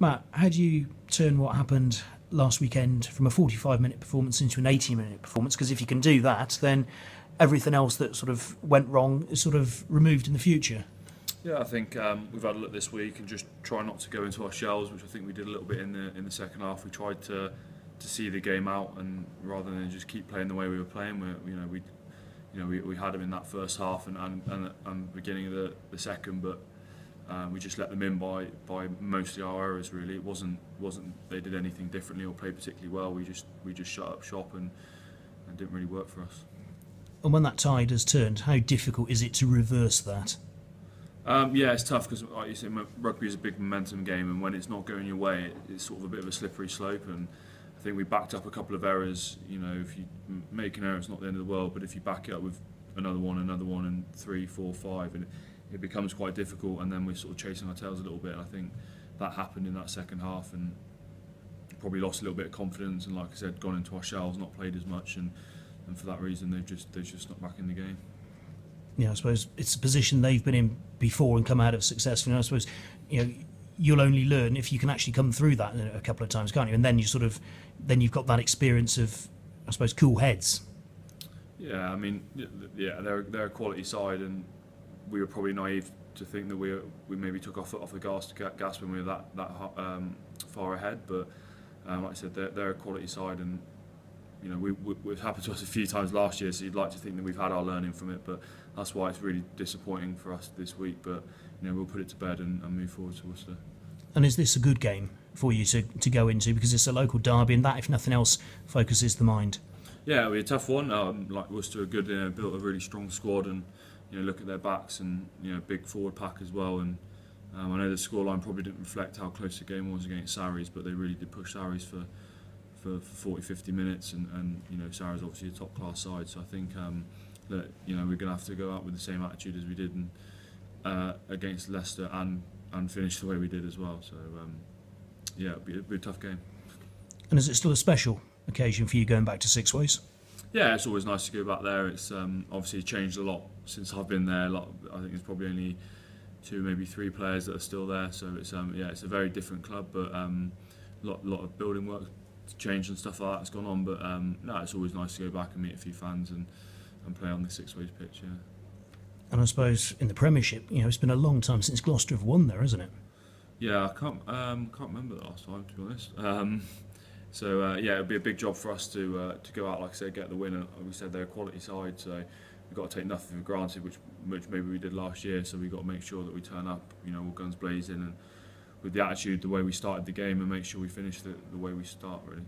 Matt, how do you turn what happened last weekend from a 45 minute performance into an 80 minute performance? Because if you can do that, then everything else that sort of went wrong is sort of removed in the future. Yeah, I think um, we've had a look this week and just try not to go into our shells, which I think we did a little bit in the in the second half. We tried to to see the game out and rather than just keep playing the way we were playing, we you know we you know we, we had them in that first half and and, and, and beginning of the, the second, but um, we just let them in by by mostly our errors. Really, it wasn't wasn't they did anything differently or played particularly well. We just we just shut up shop and and didn't really work for us. And when that tide has turned, how difficult is it to reverse that? Um, yeah, it's tough because, like you say, rugby is a big momentum game, and when it's not going your way, it, it's sort of a bit of a slippery slope. And I think we backed up a couple of errors. You know, if you make an error, it's not the end of the world. But if you back it up with another one, another one, and three, four, five, and it, becomes quite difficult. And then we're sort of chasing our tails a little bit. I think that happened in that second half, and probably lost a little bit of confidence. And like I said, gone into our shells, not played as much, and, and for that reason, they've just they've just not back in the game Yeah, I suppose it's a position they've been in before and come out of successfully. And I suppose, you know, you'll only learn if you can actually come through that a couple of times, can't you? And then you sort of, then you've got that experience of, I suppose, cool heads. Yeah, I mean, yeah, they're they're a quality side, and we were probably naive to think that we we maybe took our foot off the gas gas when we were that that um, far ahead. But um, like I said, they're, they're a quality side, and you know, we, we, it happened to us a few times last year, so you'd like to think that we've had our learning from it, but that's why it's really disappointing for us this week. But you know, we'll put it to bed and, and move forward to Worcester. And is this a good game for you to, to go into because it's a local derby, and that, if nothing else, focuses the mind? Yeah, it'll be a tough one. Um, like Worcester are good, you know, built a really strong squad, and you know, look at their backs and you know, big forward pack as well. And um, I know the scoreline probably didn't reflect how close the game was against Sarries, but they really did push Sarries for for, for 40, 50 minutes, and, and you know Sarries obviously a top class side. So I think um, that you know we're going to have to go out with the same attitude as we did in, uh, against Leicester and and finish the way we did as well. So um, yeah, it'll be, it'll be a tough game. And is it still a special occasion for you going back to Six Ways? Yeah, it's always nice to go back there. It's um, obviously changed a lot since I've been there. Lot, I think there's probably only two, maybe three players that are still there. So it's um, yeah, it's a very different club, but um, lot lot of building work change and stuff like that's gone on. But um, no, it's always nice to go back and meet a few fans and, and play on the Six Ways pitch. Yeah. And I suppose in the Premiership, you know, it's been a long time since Gloucester have won there, isn't it? Yeah, I can't um, can't remember the last time to be honest. Um, so uh, yeah, it'd be a big job for us to uh, to go out, like I said, get the win. We said they're a quality side, so we've got to take nothing for granted, which which maybe we did last year. So we've got to make sure that we turn up, you know, all guns blazing and with the attitude, the way we started the game, and make sure we finish the, the way we start, really.